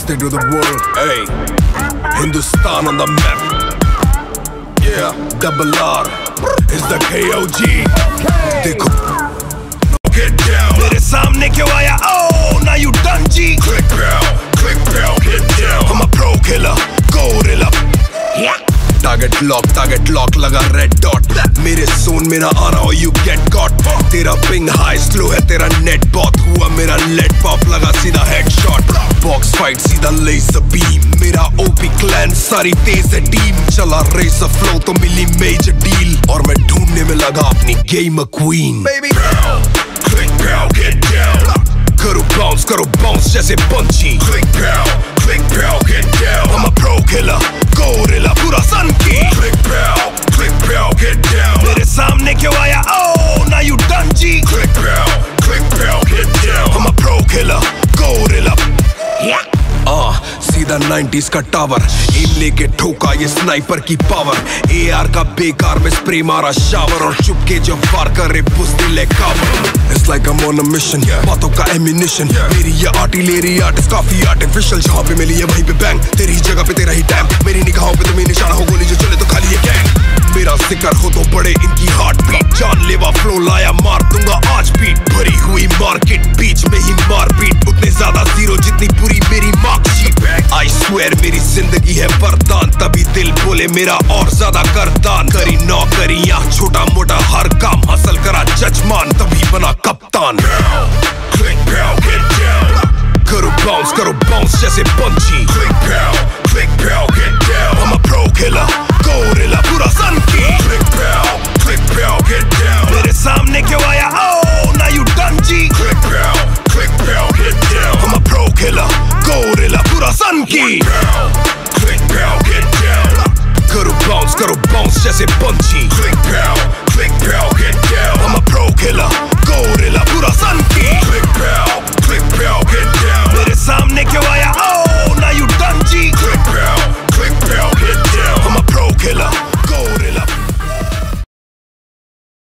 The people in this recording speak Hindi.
Namaste to the world. Hey, Hindustan on the map. Yeah, double R is the KOG. देखो get down. मेरे सामने क्यों आया oh now you done G Click pow, click pow, get down. I'm a pro killer gorilla Target lock target lock लगा रेड डॉट मेरे जोन में ना आना हो यू गेट गॉट तेरा पिंग हाई स्लो है तेरा नेट बहुत हुआ मेरा लेट पॉप लगा सीधा हेडशॉट बॉक्स फाइट सीधा लेजर बीम मेरा ओपी क्लैन सारी तेज है टीम चला रेस फ्लो तो मिली मेजर डील और मैं ढूँढने में लगा अपनी game queen baby Click pow, get down. करो बाउंस करो बाउंस जैसे पंची Click pow, click pow, get down. I'm a pro killer. gorilla पूरा सन की Click pow, click pow, get down. मेरे सामने क्यों आया oh now you done G Click pow, click pow, get down. I'm a pro killer gorilla आ, सीधा 90s का टावर एम लेके ठोका ये स्नाइपर की पावर एआर का बेकार में स्प्रे मारा शावर और चुपके जो फार करे बुस्ती ले कावर it's like I'm on a mission बातों का एमिनेशन मेरी ये आर्टिलरी आर्टिस्ट काफ़ी आर्टिफिशियल जहाँ पे मिली है वहीं पे बैंग तेरी जगह पे तेरा ही टैम मेरी निगाहों पे तुम्हें निशाना हो गोली जो चले तो खाली है गैंग मेरा ज़िक्र हो तो बड़े इनकी हार्ट बीट जानलेवा फ्लो लाया मार दूँगा आज बीट भरी हुई मार्केट बीच में ही मार बीट उतने ज़्यादा ज़ीरो जितनी पूरी मेरी मार्कशीट आई स्वेयर मेरी ज़िंदगी है वरदान, तभी दिल बोले मेरा और ज़्यादा कर दान करी नौकरियाँ छोटा मोटा हर काम। हासिल करा जजमान तभी बना कप्तान. करो बाउंस करो बाउंस जैसे पंची